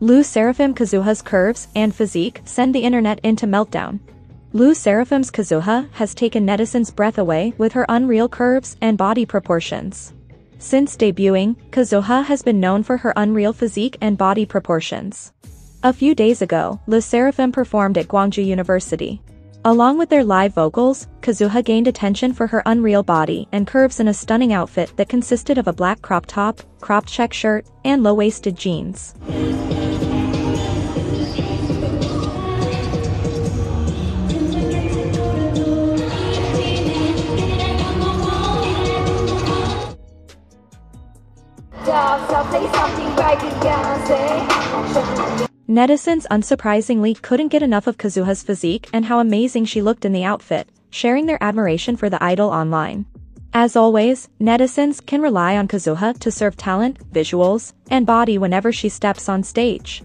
LE SSERAFIM Kazuha's curves and physique send the internet into meltdown. LE SSERAFIM's Kazuha has taken netizens' breath away with her unreal curves and body proportions. Since debuting, Kazuha has been known for her unreal physique and body proportions. A few days ago, LE SSERAFIM performed at Gwangju University. Along with their live vocals, Kazuha gained attention for her unreal body and curves in a stunning outfit that consisted of a black crop top, cropped check shirt, and low-waisted jeans. Netizens unsurprisingly couldn't get enough of Kazuha's physique and how amazing she looked in the outfit, sharing their admiration for the idol online. As always, netizens can rely on Kazuha to serve talent, visuals, and body whenever she steps on stage.